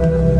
you.